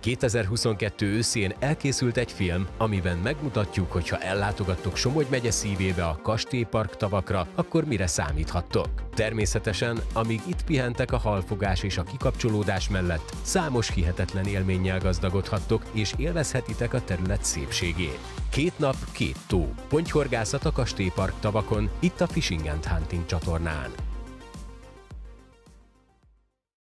2022 őszén elkészült egy film, amiben megmutatjuk, hogy ha ellátogattok Somogy megye szívébe a kastélypark tavakra, akkor mire számíthattok. Természetesen, amíg itt pihentek a halfogás és a kikapcsolódás mellett, számos hihetetlen élménnyel gazdagodhattok és élvezhetitek a terület szépségét. Két nap, két tó. Pontyhorgászat a kastélypark tavakon, itt a Fishing and Hunting csatornán.